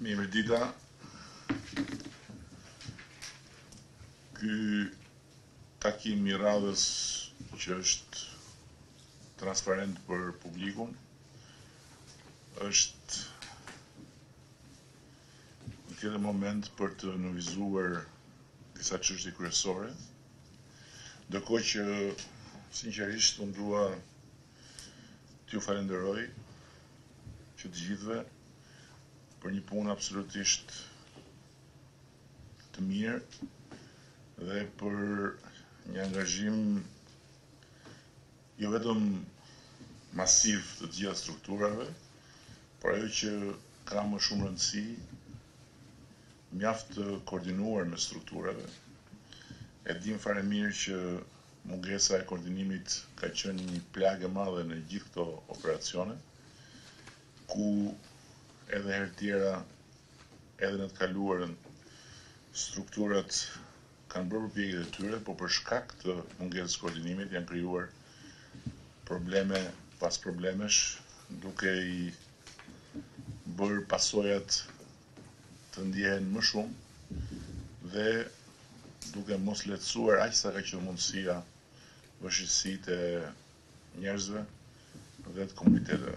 Mirëdita. Ky takim i radhës që është transparent për publikun është një tjetër moment për të nënvizuar disa çështje kryesore, ndërkohë që sinqerisht unë dua t'ju falenderoj që të gjithëve për një punë absolutisht të mirë dhe për një angazhim jo vetëm masiv të të gjitha strukturave, por ajo që ka më shumë rëndësi, mjaft të koordinuar mes strukturave. E dim fare mirë që mungesa e koordinimit ka qenë një plagë e madhe në gjithë këto operacione, ku edhe herë tjera, edhe në të kaluarën, strukturat kanë bërë përpjekjet e tyre, por për shkak të mungesës së koordinimit janë krijuar probleme pas problemesh, duke i bërë pasojat të ndjehen më shumë dhe duke mos lehtësuar aq sa ka qenë mundësia vështirësitë e njerëzve dhe të komuniteteve.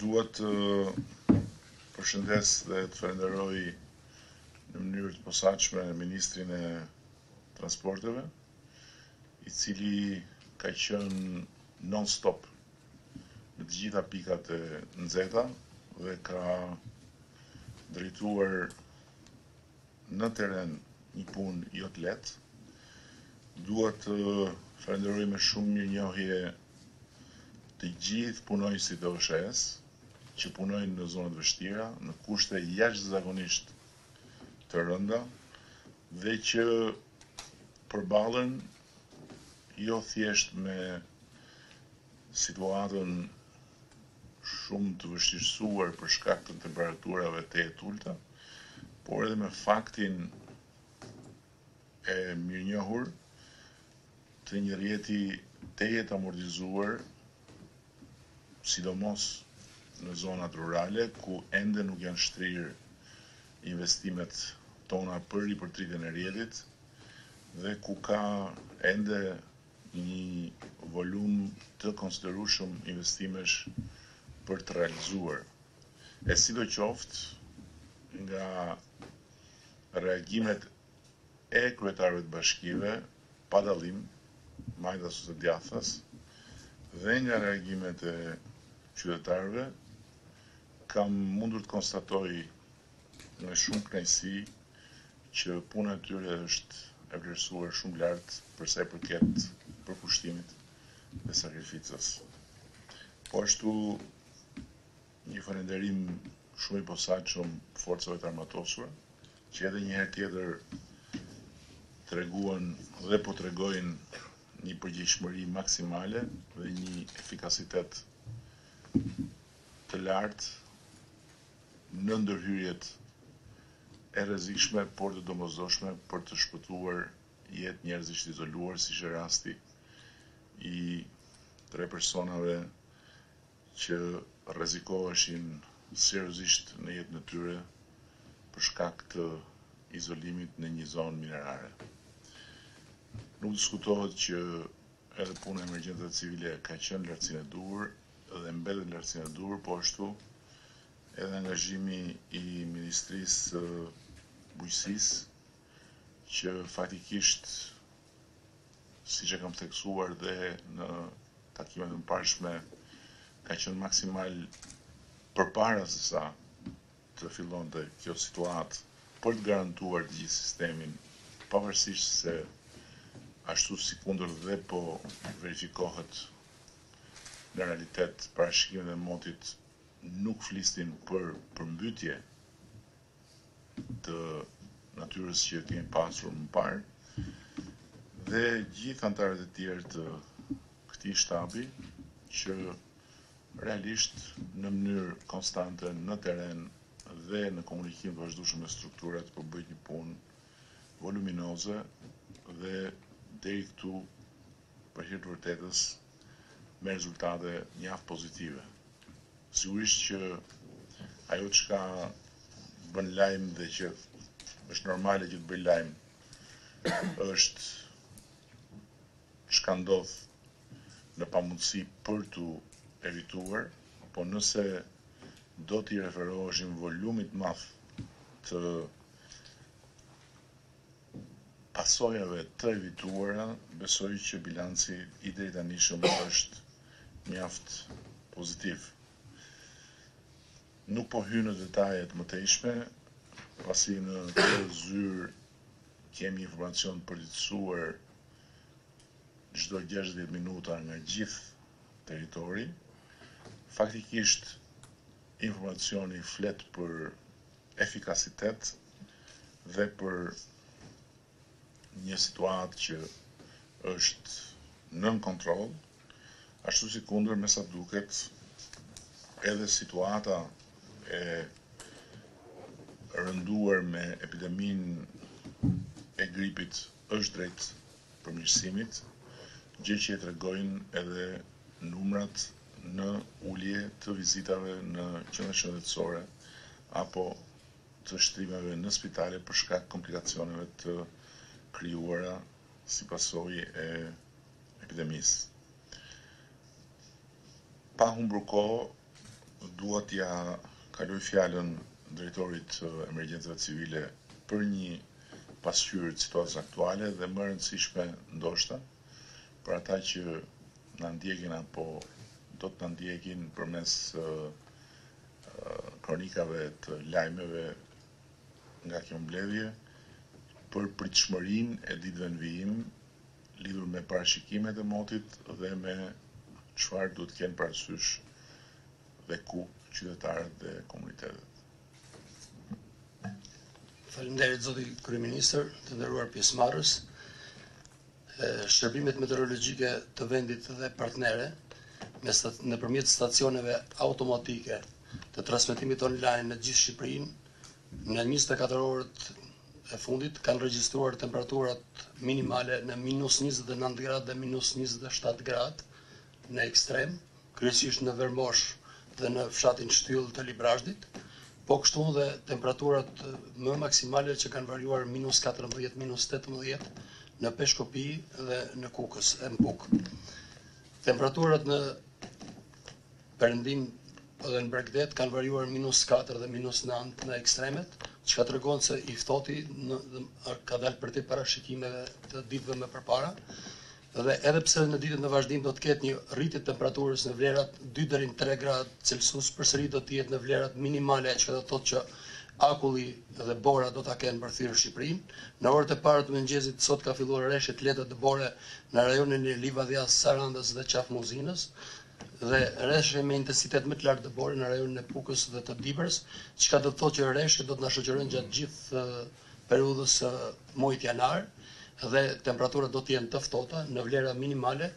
Dua të përshëndes dhe të falenderoj në mënyrë të posaçme ministrin e transporteve, i cili ka qenë non stop në të gjitha pikat e nxehta dhe ka drejtuar në terren një punë jo të lehtë. Dua të falenderoj me shumë mirënjohje të gjithë punonjësit e OSHEE-së, që punojnë në zona të vështira, në kushte jashtëzakonisht të rënda dhe që përballen jo thjesht me situatën shumë të vështirësuar për shkak të temperaturave tejet të ulëta, por edhe me faktin e mirënjohur të një rrjeti tejet të amortizuar sidomos në zonat rurale, ku ende nuk janë shtrirë investimet tona për ripërtritjen e rrjetit dhe ku ka ende një volum të konsiderueshëm investimesh për të realizuar. E sidoqoftë, nga reagimet e kryetarëve të bashkive, pa dallim, majtas ose djathtas, dhe nga reagimet e qytetarëve, kam mundur të konstatoj me shumë kënaqësi që puna e tyre është e vlerësuar shumë lart për sa i përket përkushtimit dhe sakrificës. Po ashtu, Një falënderim shumë i posaçëm Forcave të Armatosura, që edhe një herë tjetër treguan dhe po tregojnë një përgjegjshmëri maksimale dhe një efikasitet të lartë në ndërhyrjet e rrezikshme, por të domosdoshme për të shpëtuar jetë njerëzish të izoluar, siç qe rasti i tre personave që rrezikoheshin seriozisht në jetën e tyre për shkak të izolimit në një zonë minerare. Nuk diskutohet që edhe puna e emergjencave civile ka qenë në lartësinë e duhur dhe mbetet në lartësinë e duhur, po ashtu edhe angazhimi i Ministrisë së Bujqësisë që faktikisht siç e kam theksuar dhe në takimet e mëparshme ka qenë maksimal përpara se sa të fillonte kjo situatë për të garantuar të gjithë sistemin pavarësisht se ashtu sikundër dhe po verifikohet në realitet parashikimet e motit nuk flisnin për përmbytje të natyrës që kemi pasur më parë dhe gjithë anëtarët e tjerë të këtij shtabi që realisht në mënyrë konstante në terren dhe në komunikim të vazhdueshëm me strukturat po bëjnë një punë voluminoze dhe deri këtu për hir të vërtetës me rezultate mjaft pozitive. Sigurisht që ajo çka bën lajm dhe që është normale që të bëjë lajm është çka ndodh në pamundësi për t'u evituar, po nëse do t'i referoheshim volumit të madh të pasojave të evituara, besoj që bilanci i deritanishëm është mjaft pozitiv. Nuk po hy në detaje të mëtejshme, pasi në këtë zyrë kemi informacion të përditësuar çdo 60 minuta nga gjithë territori. Faktikisht, informacioni flet për efikasitet dhe për një situatë që është nën kontroll, ashtu si kundër me sa duket edhe situata e rënduar me epideminë e gripit është drejt përmirësimit, gjë që e tregojnë edhe numrat në ulje të vizitave në qendrat shëndetësore apo të shtrimeve në spitale për shkak komplikacioneve të krijuara si pasojë e epidemisë. Pa humbur kohë, dua t'ia kaloj fjalën drejtorit të emergjencave civile për një pasqyrë të situatës aktuale dhe më rëndësishme ndoshta për ata që na ndjekin apo do të na ndjekin përmes kronikave të lajmeve nga kjo mbledhje për pritshmërinë e ditëve në vijim lidhur me parashikimet e motit dhe me çfarë duhet të kenë parasysh dhe ku qytetarët dhe komunitetet. Faleminderit zoti kryeministër, të nderuar pjesëmarrës. shërbimet meteorologjike të vendit dhe partnere, nëpërmjet stacioneve automatike të transmetimit online në gjithë Shqipërinë në 24 orët e fundit kanë regjistruar temperaturat minimale në minus 29 gradë dhe minus 27 gradë në ekstrem kryesisht në Vermosh dhe në fshatin Shtyllë të Librazhdit, po kështu dhe temperaturat më maksimale që kanë variuar minus 14, minus 18 në Peshkopi dhe në Kukës e në Pukë. Temperaturat në perëndim dhe në bregdet kanë variuar minus 4 dhe minus 9 në ekstremet, çka tregon se i ftohti ka dalë përtej parashikimeve të ditëve më përpara, Dhe edhe pse në ditët në vazhdim do të ketë një rritje të temperaturës në vlerat dy deri në tre gradë Celsius, përsëri do të jetë në vlerat minimale çka do të thotë që akulli dhe bora do ta kenë mbërthyer Shqipërinë. Në orët e para të mëngjesit sot ka filluar reshje të lehta dëbore në rajonin e Livadhias, Sarandës dhe Qafë Muzinës dhe reshje me intensitet më të lartë dëbore në rajonin e Pukës dhe të Dibrës, çka do të thotë që reshjet do të na shoqërojnë gjatë gjithë periudhës së muajit janar dhe temperaturat do të jenë të ftohta në vlera minimale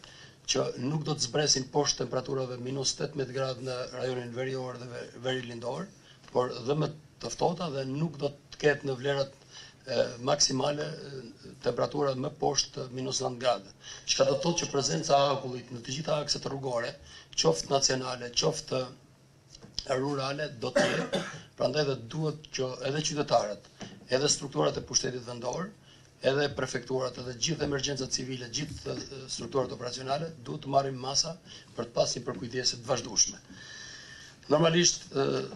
që nuk do të zbresin poshtë temperaturave minus tetëmbëdhjetë gradë në rajonin verior dhe verilindor, por dhe më të ftohta dhe nuk do të ketë në vlerat maksimale temperatura më poshtë minus nëntë gradë. Çka do të thotë që prezenca e akullit në të gjitha akset rrugore, qoftë nacionale, qoftë rurale do të jetë, prandaj dhe duhet që edhe qytetarët, edhe strukturat e pushtetit vendor, edhe prefekturat, edhe gjithë emergjencat civile, gjithë strukturat operacionale, duhet të marrim masa për të pas një përkujdesje të vazhdueshme. Normalisht,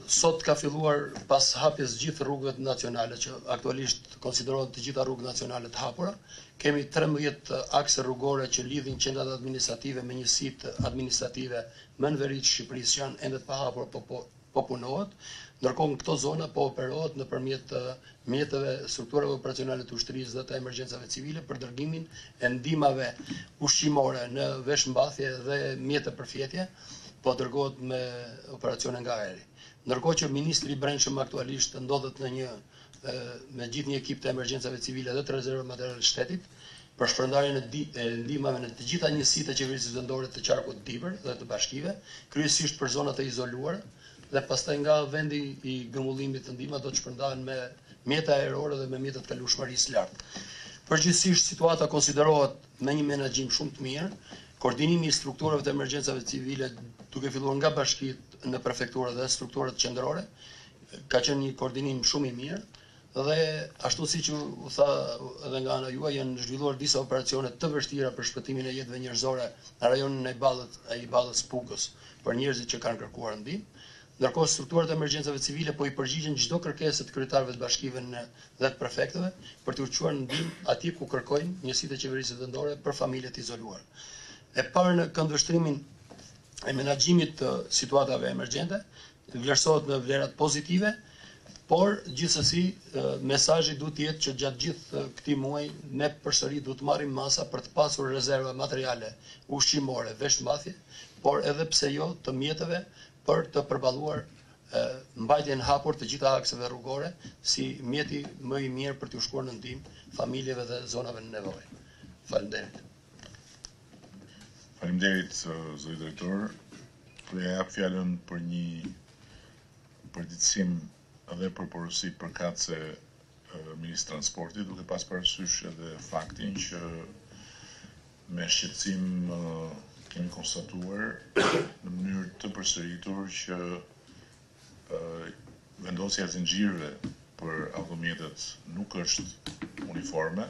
sot ka filluar pas hapjes gjithë rrugët nacionale, që aktualisht konsiderohet të gjitha rrugët nacionale të hapura, kemi 13 akse rrugore që lidhin qendrat administrative me njësitë administrative Më në veri të Shqipërisë që janë ende të pahapura po po punohet, ndërkohë në këto zona po operohet nëpërmjet mjeteve, strukturave operacionale të ushtrisë dhe të emergjencave civile për dërgimin e ndihmave ushqimore në veshmbathje dhe mjete për fjetje, po dërgohet me operacione nga ajri. Ndërkohë që ministri i Brendshëm aktualisht ndodhet në një dhe me gjithë një ekip të emergjencave civile dhe të rezervës materiale të shtetit për shpërndarjen e, di, e ndihmave në të gjitha njësitë e qeverisë vendore të qarkut Dibër dhe të bashkive, kryesisht për zonat e izoluara dhe pastaj nga vendi i grumbullimit të ndihmave do të shpërndahen me mjete aerore dhe me mjete të kalueshmërisë së lartë. Përgjithësisht situata konsiderohet me një menaxhim shumë të mirë, koordinimi i strukturave të emergjencave civile duke filluar nga bashkitë në prefektura dhe strukturat qendrore, Ka qenë një koordinim shumë i mirë dhe ashtu siç u tha edhe nga ana juaj janë zhvilluar disa operacione të vështira për shpëtimin e jetëve njerëzore në rajonin e Ballët i Ballës Pukës për njerëzit që kanë kërkuar ndihmë. Ndërkohë strukturat e emergjencave civile po i përgjigjen çdo kërkese të kryetarëve të bashkive në dhe të prefekteve për t'u çuar ndihmë atje ku kërkojnë njësitë e qeverisë vendore për familjet e izoluara. E parë në këndvështrimin e menaxhimit të situatave emergjente, vlerësohet në vlerat pozitive, por gjithsesi mesazhi duhet të jetë që gjatë gjithë këtij muaji ne përsëri duhet të marrim masa për të pasur rezerva materiale ushqimore, veshmbathje, por edhe pse jo të mjeteve për të përballuar mbajtjen hapur të gjitha akseve rrugore si mjeti më i mirë për t'u shkuar në ndihmë familjeve dhe zonave në nevojë. Faleminderit. Faleminderit zoti drejtor. Po ia jap fjalën për një përditësim edhe për porosi përkatëse ministrit të Transportit, duke pas parasysh edhe faktin që me shqetësim kemi konstatuar në mënyrë të përsëritur që vendosja e zinxhirëve për automjetet nuk është uniforme,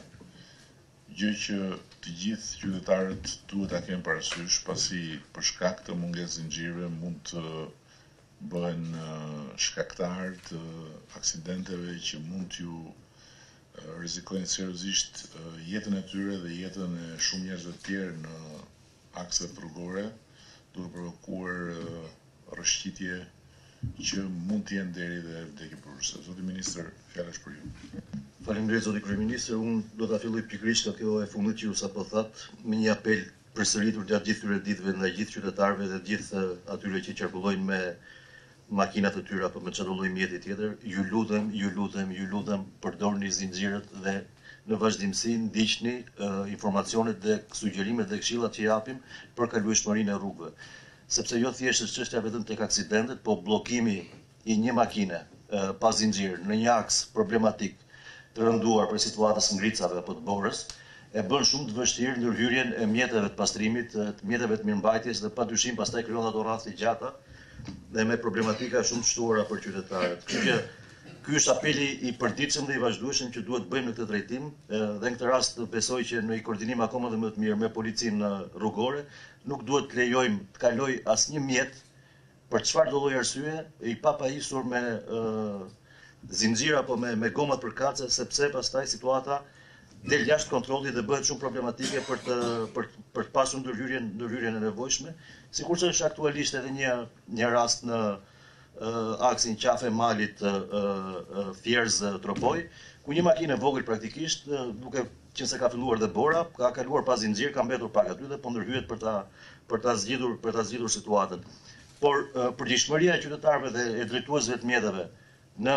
gjë që të gjithë qytetarët duhet ta kenë parasysh, pasi për shkak të mungesës së zinxhirëve mund të bëhen shkaktarë të aksidenteve që mund t'u rrezikojnë seriozisht jetën e tyre dhe jetën e shumë njerëzve të tjerë në akset rrugore, duke provokuar rrëshqitje që mund të jenë deri dhe vdekjeprurëse. Zoti ministër, fjala është për ju. Faleminderit zoti kryeministër, unë do ta filloj pikërisht nga kjo e fundit që ju sapo thatë, me një apel të përsëritur gjatë gjithë këtyre ditëve ndaj gjithë qytetarëve dhe gjithë atyre që qarkullojnë me makinat e tyre apo me çdo lloj mjeti tjetër, ju lutem, ju lutem, ju lutem përdorni zinxhirët dhe në vazhdimësi ndiqni informacionet dhe sugjerimet dhe këshillat që japim për kalueshmërinë e rrugëve. Sepse jo thjesht është çështja vetëm tek aksidentet, po bllokimi i një makine pa zinxhir në një aks problematik të rënduar prej situatës së ngricave apo të borës, e bën shumë të vështirë ndërhyrjen e mjeteve të pastrimit, të mjeteve të mirëmbajtjes dhe padyshim pastaj krijon ato radhë të gjata dhe me problematika shumë të shtuara për qytetarët. Kështu që ky është apeli i përditshëm dhe i vazhdueshëm që duhet të bëjmë në këtë drejtim dhe në këtë rast besoj që në një koordinim akoma dhe më të mirë me policinë rrugore nuk duhet të lejojmë të kalojë asnjë mjet Për çfarëdo lloj arsye i papajisur me zinxhirë apo me me gomat përkatëse sepse pastaj situata del jashtë kontrollit dhe bëhet shumë problematike për të për për të pasur ndërhyrjen ndërhyrjen e nevojshme, sikurse është aktualisht edhe një një rast në aksin Qafë e Malit Fierzë Tropojë, ku një makinë e vogël praktikisht duke Qenë se ka filluar dhe bora, ka kaluar pa zinxhir, ka mbetur pak aty dhe po ndërhyhet për ta për ta zgjidhur për ta zgjidhur situatën. Por përgjegjshmëria e qytetarëve dhe e drejtuesve të mjeteve në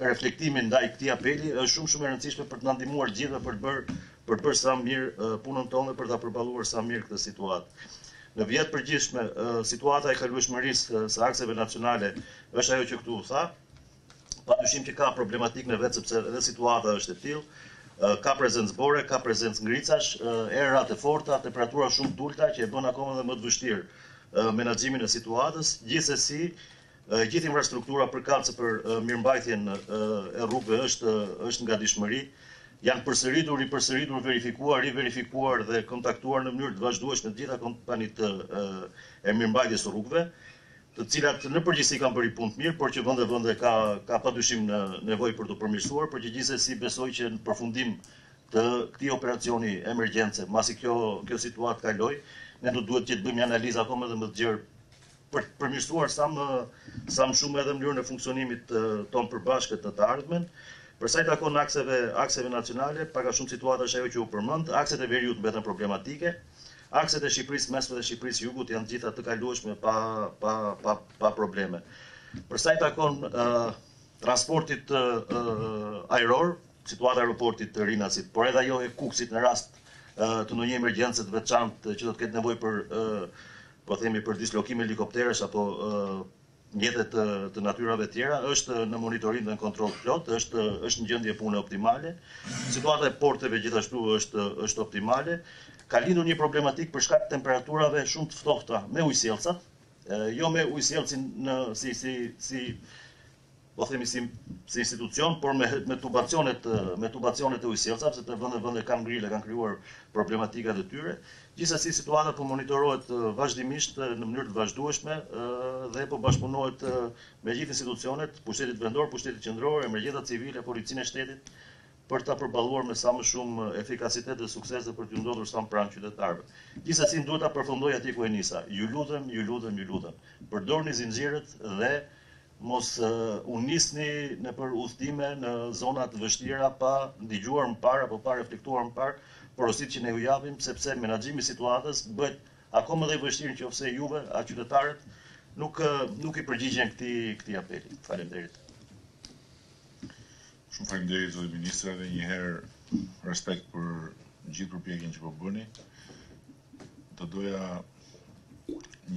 reflektimin ndaj këtij apeli është shumë shumë e rëndësishme për të na ndihmuar të gjithëve për të bërë për të bërë sa më mirë punën tonë dhe për ta përballuar sa më mirë këtë situatë. Në vija të përgjithshme, situata e kalueshmërisë së akseve nacionale është ajo që këtu u tha, Padyshim që ka problematikë në vend sepse edhe situata është e tillë. Ka prezencë bore, ka prezencë ngricash, erëra të forta, temperatura shumë të ulëta që e bën akoma edhe më të vështirë menaxhimin e situatës. Gjithsesi, gjithë infrastruktura përkatëse për mirëmbajtjen e rrugëve është është në gatishmëri, janë përsëritur, ripërsëritur, verifikuar, riverifikuar dhe kontaktuar në mënyrë të vazhdueshme të gjitha kompanitë e mirëmbajtjes së rrugëve. të cilat në përgjithësi kanë bërë një punë të mirë, por që vend e vende ka ka padyshim nevojë për t'u përmirësuar, por që gjithsesi besoj që në përfundim të këtij operacioni emergjence, mbasi kjo kjo situatë të kalojë, ne do duhet që të bëjmë një analizë akoma edhe më të gjerë për të përmirësuar sa më sa më shumë edhe mënyrën e funksionimit tonë të përbashkët në të ardhmen. Për sa i takon akseve akseve nacionale, pak a shumë situata është ajo që u përmend, akset e veriut mbeten problematike, Akset e Shqipërisë Mesme dhe Shqipërisë Jugut janë të gjitha të kalueshme pa pa pa pa probleme. Për sa i takon transportit ajror, situata e aeroportit të Rinasit, por edhe ajo e Kukësit në rast të ndonjë emergjence të veçantë që do të ketë nevojë për po themi për dislokim helikopterësh apo mjete të të natyrave tjera, është në monitorim dhe në kontroll të plotë, është është në gjendje pune optimale. Situata e porteve gjithashtu është është optimale. Ka lindur një problematikë për shkak të temperaturave shumë të ftohta me ujësjellësat, jo me ujësjellësin në si si si po themi si si institucion, por me me tubacionet me tubacionet e ujësjellësave, sepse vende vende kanë ngrirë dhe kanë krijuar problematika të tjera. Gjithsesi situata po monitorohet vazhdimisht në mënyrë të vazhdueshme dhe po bashkëpunohet me gjithë institucionet, pushtetit vendor, pushtetit qendror, emergjencat civile, policinë e shtetit për ta përballuar me sa më shumë efikasitet dhe sukses dhe për t'u ndodhur sa më pranë qytetarëve. Gjithsesi duhet ta përfundoj aty ku e nisa. Ju lutem, ju lutem, ju lutem. Përdorni zinxhirët dhe Mos u nisni nëpër udhëtime në zona të vështira pa ndigjuar më parë apo pa reflektuar më parë porositë që ne ju japim, sepse menaxhimi i situatës bëhet akoma dhe më i vështirë në qoftë se juve a qytetarët nuk nuk i përgjigjen këtij këtij apeli. Faleminderit. Shumë faleminderit zoti ministër edhe një herë respekt për gjithë përpjekjen që po bëni. Do doja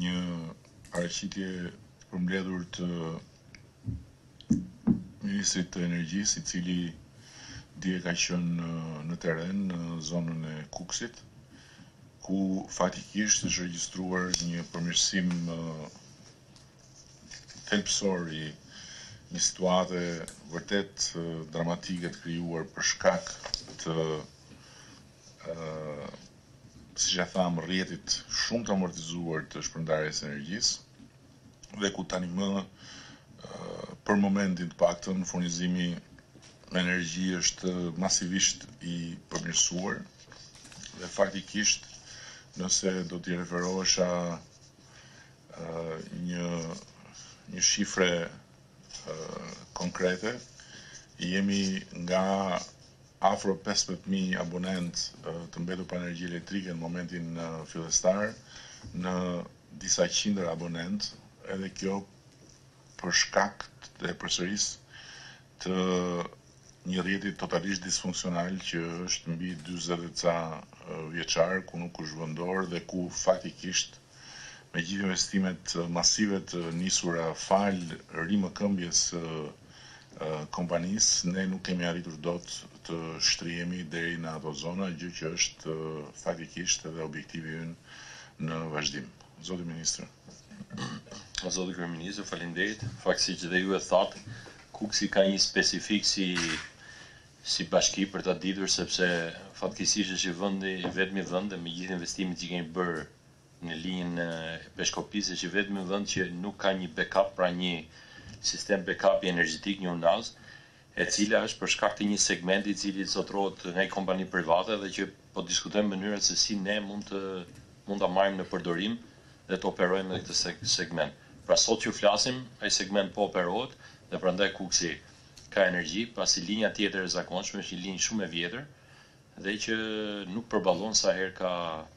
një paraqitje të përmbledhur të ministrit të energjisë, i cili dje ka qenë në terren në zonën e Kukësit, ku faktikisht është regjistruar një përmirësim thelbësor i një situate vërtet dramatike të krijuar për shkak të siç e thamë, rrjetit shumë të amortizuar të shpërndarjes së energjisë dhe ku tani më për momentin të paktën furnizimi me energji është masivisht i përmirësuar dhe faktikisht nëse do t'i referohesha një një shifre konkrete jemi nga Afro pesëmbëdhjetë mijë abonentë të mbetur pa energji elektrike në momentin fillestar, në disa qindra abonentë, edhe kjo për shkak, e përsëris, të një rrjeti totalisht disfunksional që është mbi dyzet e ca vjeçar, ku nuk është vënë dorë dhe ku faktikisht, Me gjithë investimet masive të nisura falë rimëkëmbjes së kompanisë, ne nuk kemi arritur dot të shtrihemi deri në ato zona, gjë që është faktikisht edhe objektivi ynë në vazhdim. Zoti ministër. Zoti kryeministër, faleminderit. Në fakt, siç dhe ju e thatë, Kukësi ka një specifikë si si bashki për ta ditur sepse fatkeqësisht është vendi i vetmi vend dhe me gjithë investimet që kemi bërë në linjën e Peshkopisë është i vetmi vend që nuk ka një backup pra një sistem backupi energjetik një unazë e cila është për shkak të një segmenti i cili zotërohet nga një kompani private dhe që po diskutojmë mënyrën se si ne mund të mund ta marrim në përdorim dhe të operojmë edhe këtë segment pra sot që flasim ai segment po operohet dhe prandaj Kukësi ka energji, pasi linja tjetër e zakonshme është një linjë shumë e vjetër dhe që nuk përballon sa herë ka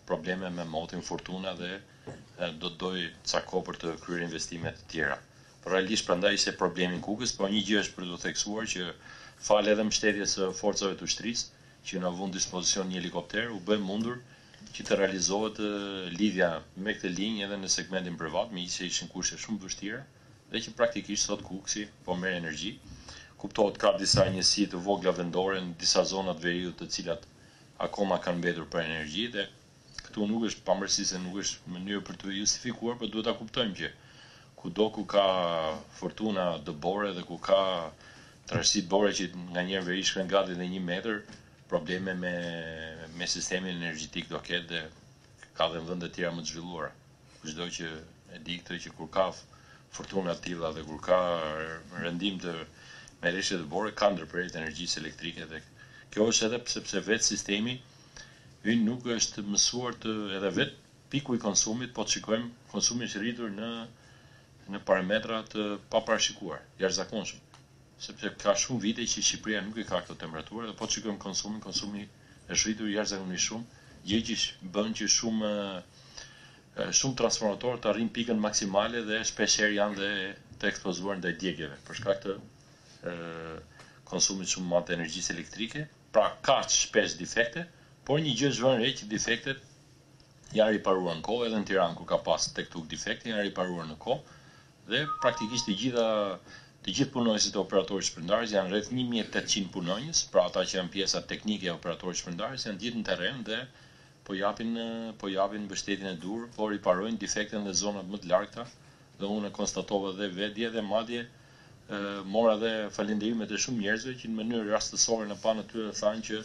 probleme me motin, furtuna dhe do të dojë ca kohë për të kryer investime të tjera. Realisht prandaj ishte problemi në Kukës, por një gjë është për të theksuar që falë edhe mbështetjes së forcave të ushtrisë, që na vunë në dispozicion një helikopter, u bë e mundur që të realizohet lidhja me këtë linjë edhe në segmentin privat, megjithëse ishin kushte shumë të vështira. dhe që praktikisht sot Kukësi po merr energji, kuptohet ka disa njësi të vogla vendore në disa zona të veriut të cilat akoma kanë mbetur pa energji dhe këtu nuk është pavarësisht se nuk është mënyrë për t'u justifikuar, por duhet ta kuptojmë që kudo ku ka furtuna dëbore dhe ku ka trashësi dëbore që nganjëherë në veri shkon gati dhe një metër, probleme me me sistemin energjetik do ketë dhe Ka dhe në vende të tjera më të zhvilluara. Kushdo që e di këtë që kur ka furtuna të tilla dhe kur ka rëndim të me reshje dëbore ka ndërprerje të energjisë elektrike dhe kjo është edhe sepse vetë sistemi ynë nuk është mësuar të edhe vetë piku i konsumit po të shikojmë konsumi është rritur në në parametra të paparashikuar, të jashtëzakonshëm. Sepse ka shumë vite që Shqipëria nuk e ka këto temperatura dhe po të shikojmë konsumin, konsumi është rritur jashtëzakonisht shumë, gjë që bën që shumë shumë transformatorë të arrijnë pikën maksimale dhe shpeshherë janë dhe të ekspozuar ndaj djegeve për shkak të konsumit shumë të madh të energjisë elektrike, pra ka shpesh defekte, por një gjë është vënë re që defektet janë riparuar në kohë edhe në Tiranë kur ka pas tek tuk defekte janë riparuar në kohë Dhe praktikisht të gjitha të gjithë punonjësit e operatorit shpërndarës janë rreth një mijë e tetëqind punonjës, pra ata që janë pjesa teknike e operatorit shpërndarës janë të gjithë në terren dhe po japin po japin mbështetjen e duhur, po riparojnë difektet dhe në zonat më të largëta dhe unë e konstatova dhe vetë dje dhe madje mora dhe falënderimet e shumë njerëzve që në mënyrë rastësore na panë aty dhe thanë që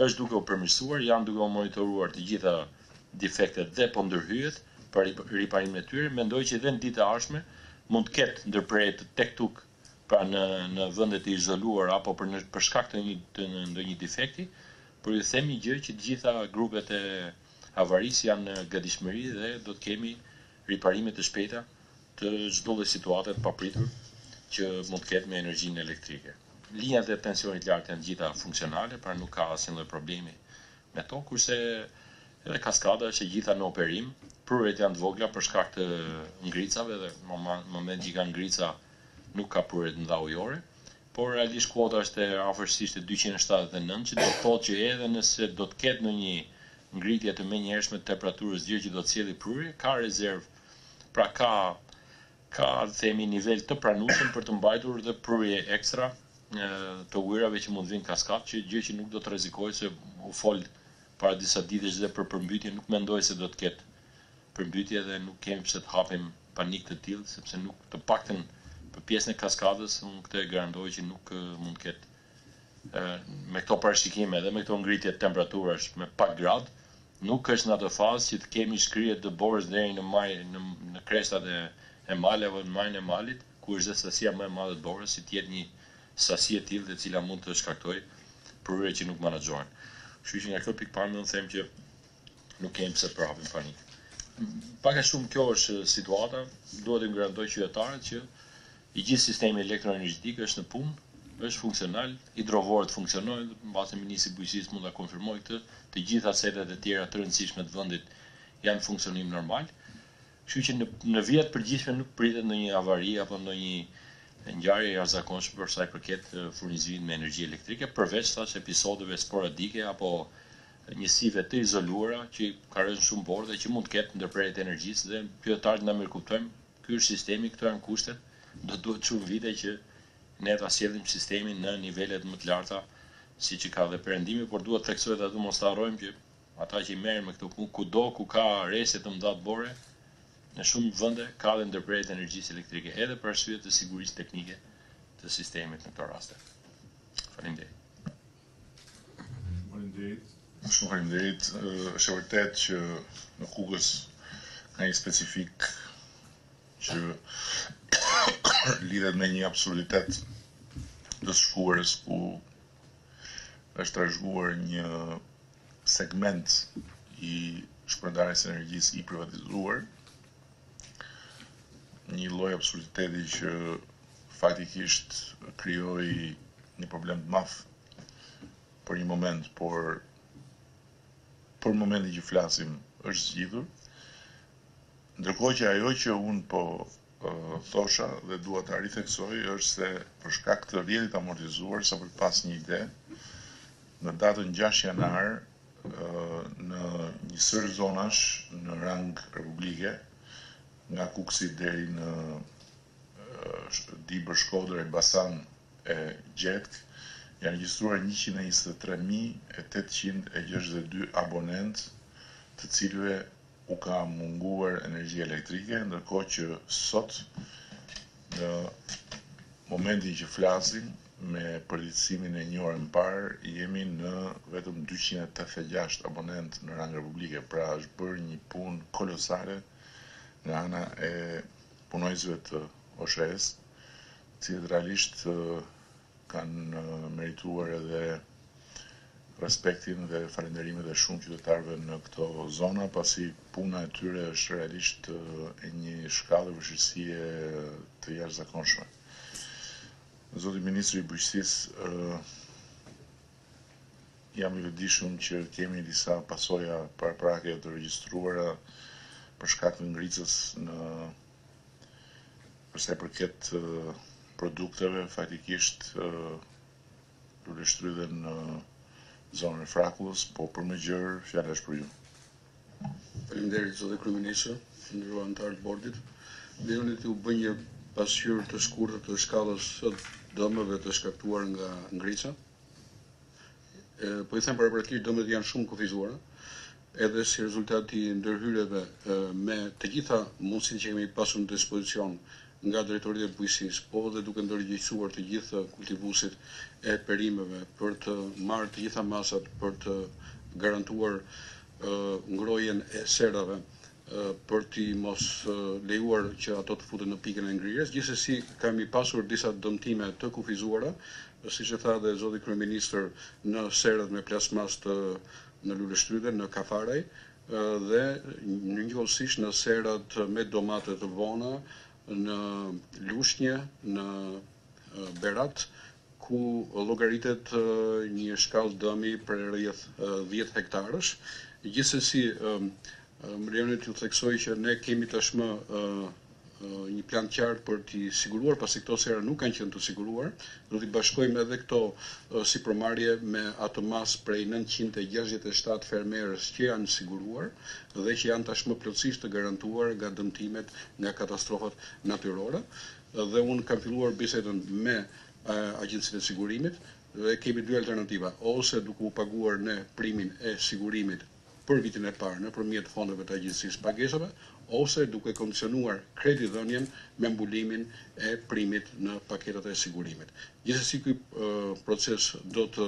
Është duke u përmirësuar, janë duke u monitoruar të gjitha defektet dhe po ndërhyhet për riparimin e tyre. Mendoj që dhe në ditët e ardhshme mund të ketë ndërprerje tek tuk pra në në vende të izoluara apo për në për shkak të një të ndonjë defekti, por ju them një gjë që të gjitha grupet e avarisë janë në gatishmëri dhe do të kemi riparime të shpejta të çdo lloj situate të papritur që mund të ketë me energjinë elektrike. Linjat e tensionit të lartë janë të gjitha funksionale, pra nuk ka asnjë lloj problemi me to, kurse edhe kaskada është e gjitha në operim. Prurjet janë të vogla për shkak të ngricave dhe në momentin që ka ngrica nuk ka prurje të mëdha ujore por realisht kuota është afërsisht 279, që do të thotë që edhe nëse do të ketë ndonjë ngritje të menjëhershme të temperaturës gjë që do të sjellë prurje, ka rezervë Pra ka ka le të themi nivel të pranueshëm për të mbajtur dhe prurje ekstra të ujërave që mund të vijnë në kaskadë, që gjë që nuk do të rrezikohet se u fol para disa ditësh dhe për përmbytje nuk mendoj se do të ketë përmbytje dhe nuk kemi pse të hapim panik të tillë, sepse nuk të paktën për pjesën e kaskadës unë këtë e garantoj që nuk mund të ketë me këto parashikime dhe me këto ngritje temperaturash me pak gradë, nuk është në atë fazë që të kemi shkrirje të borës deri në në krestat e maleve apo në majën e malit, ku është dhe sasia më e madhe e dëborës, që të jetë një sasi e tillë e cila mund të shkaktojë prurje që nuk manaxhohen. Kështu që nga kjo pikëpamje unë them që nuk kemi pse të përhapim panik. Pak a shumë kjo është situata, dua të garantoj qytetarët që I gjithë sistemi elektroenergjetik është në punë, është funksional, hidrovorët funksionojnë, mbase ministri i Bujqësisë mund ta konfirmojë këtë, të gjitha asetet e tjera të rëndësishme të vendit janë në funksionim normal. Kështu që në në vija të përgjithshme nuk pritet ndonjë avari apo ndonjë ngjarje e jashtëzakonshme për sa i përket furnizimit me energji elektrike, përveç thashë episodeve sporadike apo njësive të izoluara që ka rënë shumë borë dhe që mund të ketë ndërprerje të energjisë dhe qytetarët na mirëkuptojnë Ky është sistemi, këto janë kushtet, do të duhet shumë vite që ne ta sjellim sistemin në nivelet më të larta siç ka dhe perëndimi, por dua të theksoj dhe atë mos ta harrojmë që ata që merren me këto punë kudo ku ka reshje të mëdha dëbore, në shumë vende ka dhe ndërprerje të energjisë elektrike edhe për arsye të sigurisë teknike të sistemit në këto raste. Faleminderit. Faleminderit. Shumë faleminderit. Është e vërtetë që në Kukës ka një specifikë që lidhet me një absurditet të së shkuarës ku është trashëguar një segment i shpërndarjes së energjisë i privatizuar një lloj absurditeti që faktikisht krijoi një problem të madh për një moment, por për momentin që flasim është zgjidhur. Ndërkohë që ajo që unë po uh, thosha dhe dua ta ritheksoj është se për shkak të rrjetit të amortizuar sa për të pas një ide, në datën 6 janar në një sërë zonash në rang republike, nga Kukësi deri në Dibër, Shkodër, Elbasan e gjetkë, janë regjistruar njëqind e njëzet e tre mijë e tetëqind e gjashtëdhjetë e dy abonentë, të cilëve u ka munguar energjia elektrike, ndërkohë që sot në momentin që flasim me përditësimin e një ore më parë jemi në vetëm dyqind e tetëdhjetë e gjashtë abonentë në rang republike, pra është bërë një punë kolosale nga ana e punonjësve të OSHEE-së, të cilët realisht kanë merituar edhe respektin dhe falënderimet e shumë qytetarëve në këto zona, pasi puna e tyre është realisht e një shkallë vështirësie të jashtëzakonshme. Zoti Ministër i Bujqësisë, jam i vetëdijshëm që kemi disa pasoja paraprake të regjistruara për shkak të ngricës në Për sa i përket produkteve, faktikisht luleshtrydhen në zonën e Frakullës, po për më gjerë fjala është për ju. Faleminderit zoti kryeministër, të nderuar anëtarë të bordit. Lejoni t'ju bëj një pasqyrë të shkurtër të shkallës së dëmeve të shkaktuar nga ngrica. po i them paraprakisht dëmet janë shumë të kufizuara edhe si rezultat i ndërhyrjeve me të gjitha mundësitë që kemi pasur në dispozicion nga drejtoritë e bujqësisë, po dhe duke ndërgjegjësuar të gjithë kultivuesit e perimeve për të marrë të gjitha masat për të garantuar ngrohjen e serave për të mos lejuar që ato të futen në pikën e ngrirjes. Gjithsesi kemi pasur disa dëmtime të kufizuara, siç e tha dhe zoti kryeministër në serët me plasmas të luleshtrydhes, në Kafaraj dhe njëkohësisht në serat me domate të vona në Lushnje, në Berat ku llogaritet një shkallë dëmi prej rreth dhjetë hektarësh. Gjithsesi, më lejoni t'ju theksoj që ne kemi tashmë një plan të qartë për t'i siguruar, pasi këto sera nuk kanë qenë të siguruar, do t'i bashkojmë edhe këto sipërmarrje me atë masë prej nëntëqind e gjashtëdhjetë e shtatë fermerësh që janë siguruar dhe që janë tashmë plotësisht të garantuar nga dëmtimet nga katastrofat natyrore. Dhe unë kam filluar bisedën me agjencitë e sigurimit dhe kemi dy alternativa, ose duke u paguar ne primin e sigurimit për vitin e parë nëpërmjet fondeve të agjencisë së pagesave, ose duke kondicionuar kreditdhënien me mbulimin e primit në paketat e sigurimit. Gjithsesi ky proces do të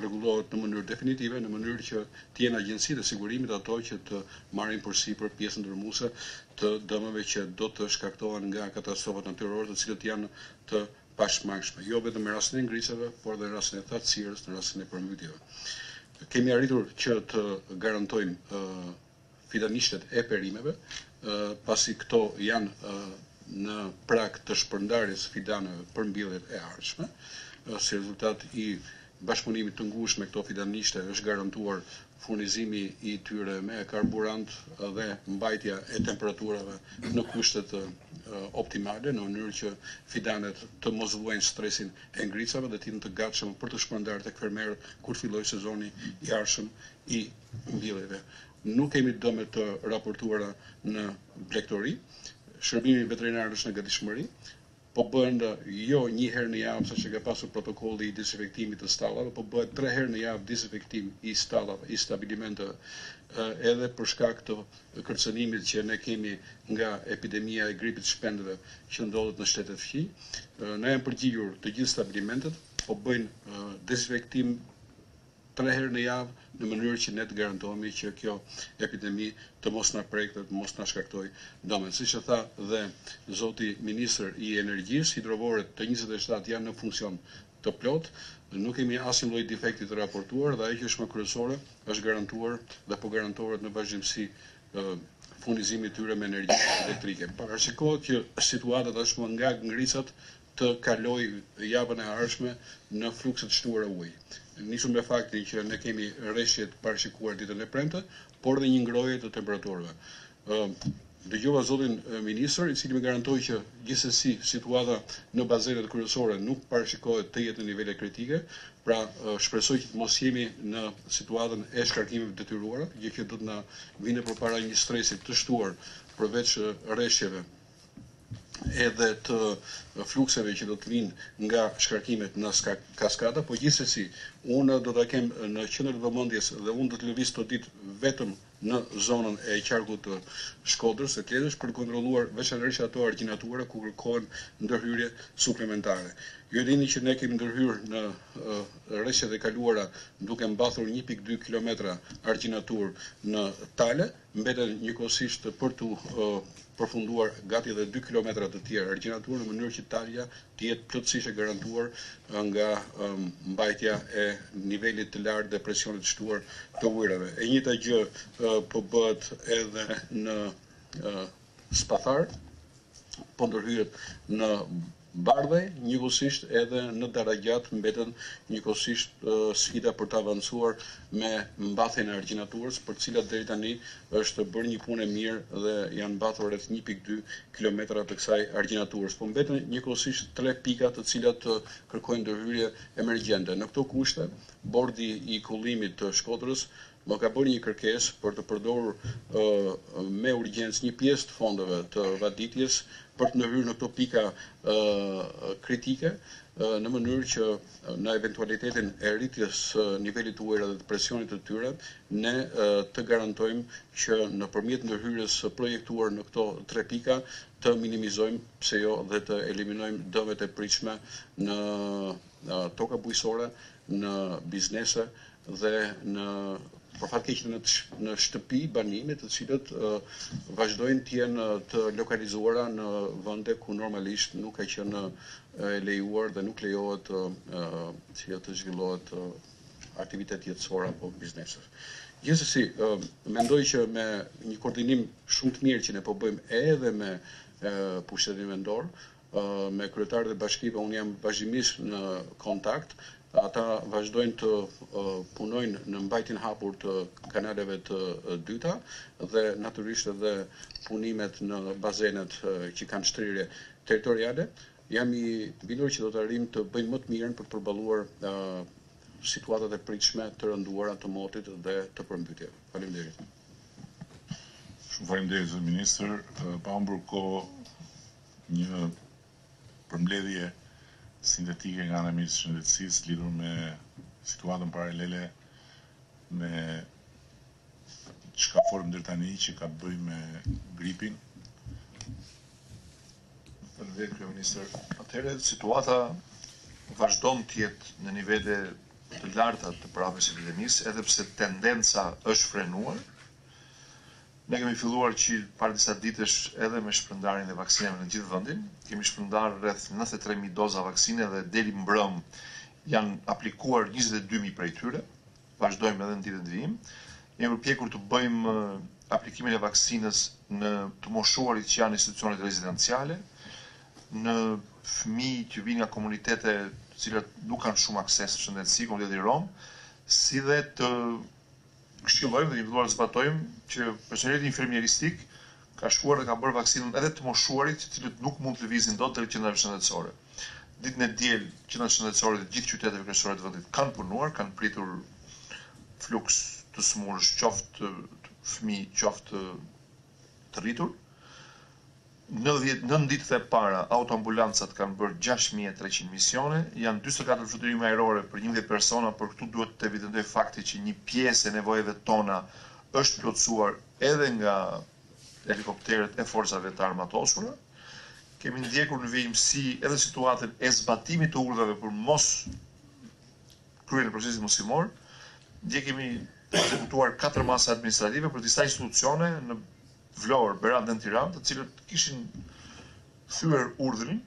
rregullohet në mënyrë definitive në mënyrë që të jenë agjencitë e sigurimit ato që të marrin përsipër pjesën dërmuese të dëmeve që do të shkaktohen nga katastrofat natyrore të cilat janë të pashmangshme, jo vetëm në rastin e ngricave, por edhe në rastin e thatësirës, në rastin e përmbytjeve. Kemi arritur që të garantojmë fidanishtet e perimeve, pasi këto janë në prag të shpërndarjes së fidaneve për mbjelljet e ardhshme. Si rezultat i bashkëpunimit të ngushtë me këto fidanishte është garantuar furnizimi i tyre me karburant dhe mbajtja e temperaturave në kushtet optimale, në mënyrë që fidanet të mos vuajnë stresin e ngricave dhe të jenë të gatshëm për t'u shpërndarë tek fermerët kur të fillojë sezoni i ardhshëm i mbjelljeve. Nuk kemi dëme të raportuara në blegtori. Shërbimi veterinar është në gatishmëri. Po bëhen jo një herë në javë siç e ka pasur protokolli i dezinfektimit të stallave, po bëhet tre herë në javë dezinfektim i stallave, i stabilimenteve, edhe për shkak të kërcënimit që ne kemi nga epidemia e gripit të shpendëve që ndodhet në shtetet fqinj. Na janë përgjigjur të gjithë stabilimentet, po bëjnë dezinfektim tre herë në javë në mënyrë që ne të garantohemi që kjo epidemi të mos na prekë dhe të mos na shkaktojë dëme. Siç e tha dhe zoti ministër i Energjisë, hidrovoret të njëzet e shtatë janë në funksion të plotë, nuk kemi asnjë lloj defekti të raportuar dhe ajo që është më kryesore, është garantuar dhe po garantohet në vazhdimësi furnizimi i tyre me energji elektrike. Parashikohet që situata tashmë nga ngricat të kalojë javën e ardhshme në flukse të shtuara uji, nisur nga fakti që ne kemi reshje të parashikuara ditën e premte, por dhe një ngrohje të temperaturave. Dëgjova zotin ministër, i cili më garantoi që gjithsesi situata në basenet kryesore nuk parashikohet të jetë në nivele kritike, pra shpresoj që të mos jemi në situatën e shkarkimeve të detyruara, gjë që do të na vinte përpara një stresi të shtuar përveç reshjeve edhe të flukseve që do të vijnë nga shkarkimet në kaskada, por gjithsesi unë do ta kem në qendër të vëmendjes dhe unë do të lëviz këto ditë vetëm në zonën e qarkut të Shkodrës e të Lezhës për të kontrolluar veçanërisht ato argjinatura ku kërkohen ndërhyrje suplementare. Ju e dini që ne kemi ndërhyrë në reshjet e kaluara duke mbathur 1.2 kilometra argjinaturë në Tale, mbeten njëkohësisht për t'u përfunduar gati edhe dy kilometra të tjerë argjinaturë në mënyrë që Talja të jetë plotësisht e garantuar nga mbajtja e nivelit të lartë dhe presionit të shtuar të ujërave. E njëjta gjë po bëhet edhe në Spathar, po ndërhyhet në Bardhaj, njëkohësisht edhe në Darragjat mbeten njëkohësisht sfida për të avancuar me mbathjen e argjinaturës, për të cilat deri tani është bërë një punë e mirë dhe janë mbathur rreth një pikë dy kilometra të kësaj argjinaturës. Po mbeten njëkohësisht tre pika të cilat kërkojnë ndërhyrje emergjente. Në këto kushte, Bordi i Kullimit të Shkodrës më ka bërë një kërkesë për të përdorur me urgjencë një pjesë të fondeve të vaditjes për të ndërhyrë në këto pika kritike, në mënyrë që në eventualitetin e rritjes së nivelit të ujërave dhe të presionit të tyre, ne të garantojmë që nëpërmjet ndërhyrjes së projektuar në këto tre pika të minimizojmë, pse jo dhe të eliminojmë dëmet e pritshme në toka bujqësore në biznese dhe për fat të keq në në shtëpi banimi të cilat vazhdojnë të jenë të lokalizuara në vende ku normalisht nuk ka qenë e lejuar dhe nuk lejohet që të zhvillohet aktivitet jetësor apo biznese. Gjithsesi, mendoj që me një koordinim shumë të mirë që ne po bëjmë edhe me pushtetin vendor, Me kryetarët e bashkive unë jam vazhdimisht në kontakt. Ata vazhdojnë të punojnë në mbajtjen hapur të kanaleve të dyta dhe natyrisht edhe punimet në basenet që kanë shtrirje territoriale. Jam i bindur që do të arrijmë të bëjmë më të mirën për të përballuar situatat e pritshme të rënduara të motit dhe të përmbytjeve. Faleminderit. Shumë faleminderit zoti ministër. Pa humbur kohë, Një përmbledhje sintetike nga ana e Ministrisë së Shëndetësisë lidhur me situatën paralele me çfarë folëm deri tani që ka të bëjë me gripin. Faleminderit kryeministër. Atëherë situata vazhdon të jetë në nivele të larta të përhapjes së epidemisë, edhe pse tendenca është frenuar. Ne kemi filluar që para disa ditësh edhe me shpërndarjen e vaksinave në gjithë vendin. Kemi shpërndarë rreth nëntëdhjetë e tre mijë doza vaksine dhe deri mbrëmë janë aplikuar njëzet e dy mijë prej tyre. Vazhdojmë edhe në ditët në vijim. Jemi përpjekur të bëjmë aplikimin e vaksinës në të moshuarit që janë në institucionet rezidenciale, në fëmijë që vijnë nga komunitete të cilat nuk kanë shumë akses në shëndetësi, komuniteti rom, si dhe të Këshillojmë dhe kemi filluar të zbatojmë që personeli infermieristik ka shkuar dhe ka bërë vaksinën edhe të moshuarit të cilët nuk mund të lëvizin dot drejt qendrave shëndetësore. Ditën e diel qendrat shëndetësore të gjithë qyteteve kryesore të vendit kanë punuar, kanë pritur fluks të sëmurësh qoftë fëmijë qoftë të rritur. Në dhjetë, nëntë ditët e para, autoambulancat kanë bërë gjashtë mijë e treqind misione, janë njëzet e katër fluturime ajrore për njëmbëdhjetë persona, por këtu duhet të evidentoj faktin që një pjesë e nevojave tona është plotësuar edhe nga helikopterët e Forcave të Armatosura. Kemi ndjekur në vijimësi edhe situatën e zbatimit të urdhrave për moskryerjen e procesit mësimor, dje kemi ekzekutuar katër masa administrative për disa institucione në Vlorë, Berat dhe në Tiranë, të cilat kishin thyer urdhrin,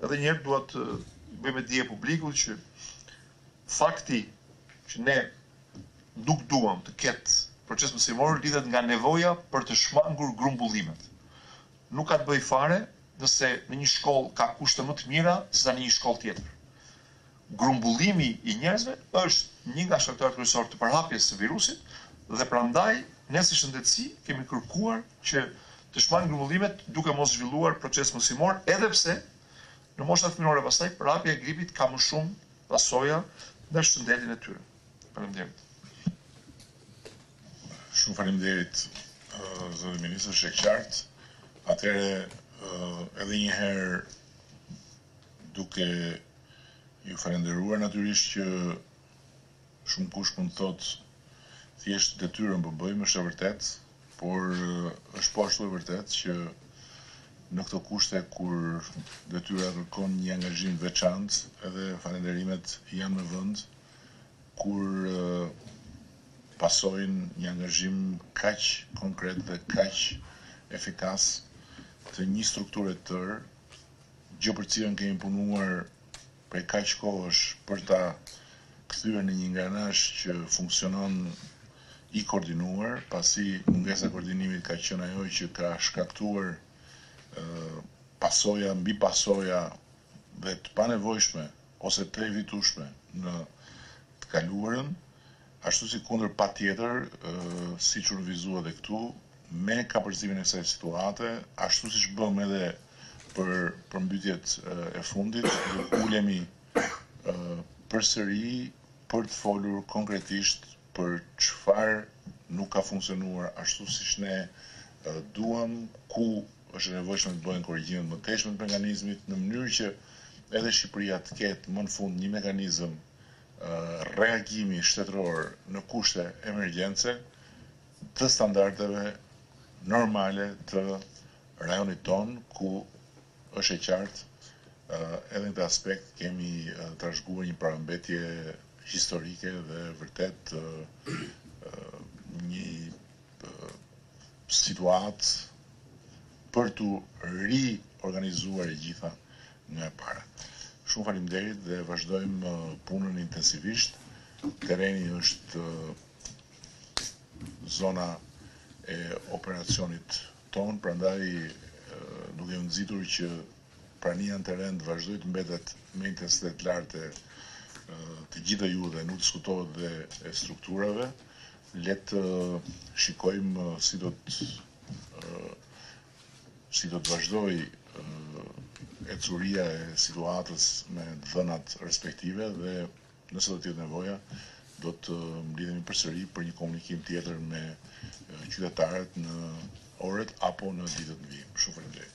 edhe një herë dua të bëj me dije publikut që fakti që ne nuk duam të ketë proces mësimor lidhet nga nevoja për të shmangur grumbullimet. Nuk ka të bëjë fare nëse në një shkollë ka kushte më të mira se sa në një shkollë tjetër. Grumbullimi i njerëzve është një nga shkaktarët kryesorë të përhapjes së virusit dhe prandaj ne si shëndetësi kemi kërkuar që të shmangim grumbullimet duke mos zhvilluar proces mësimor edhe pse në moshat fëmijore pastaj përhapja e gripit ka më shumë pasoja në shëndetin e tyre. Faleminderit. Shumë faleminderit zoti ministër, është e qartë. Atëherë edhe një herë duke Ju falenderuar natyrisht që shumë kush mund të thotë thjesht detyrën po bëjmë, është e vërtetë, por është po ashtu e vërtetë që në këto kushte kur detyra kërkon një angazhim të veçantë, edhe falenderimet janë me vend kur pasojnë një angazhim kaq konkret dhe kaq efikas të një strukture të tërë gjë për të cilën kemi punuar prej kaq kohësh për ta kthyer në një ingranazh që funksionon i koordinuar, pasi mungesa e koordinimit ka qenë ajo që ka shkaktuar pasoja mbi pasoja dhe të panevojshme ose të evitueshme në të kaluarën, Ashtu sikundër patjetër, siç u nënvizua edhe këtu, me kapërcimin e kësaj situate, ashtu siç bëmë edhe për përmbytjet e fundit, do të ulemi përsëri për të folur konkretisht për çfarë nuk ka funksionuar ashtu siç ne duam, ku është e nevojshme të bëhen korrigjime të mëtejshme të mekanizmit, në mënyrë që edhe Shqipëria të ketë më në fund një mekanizëm reagimi shtetëror në kushte emergjence të standardeve normale të rajonit tonë, ku është e qartë edhe në këtë aspekt kemi trashëguar një prapambetje historike dhe vërtet një situatë për t'u riorganizuar e gjitha nga e para. Shumë faleminderit dhe vazhdojmë punën intensivisht. Terreni është zona e operacionit tonë, prandaj duke ju nxitur që prania në terren të vazhdojë të mbetet me intensitet të lartë e të gjitha ju dhe nuk diskutohet dhe e strukturave, Le të shikojmë si do si do të vazhdojë ecuria e situatës me të dhënat respektive dhe nëse do të jetë nevoja do të mblidhemi përsëri për një komunikim tjetër me qytetarët në orët apo në ditët në vijim. Shumë faleminderit.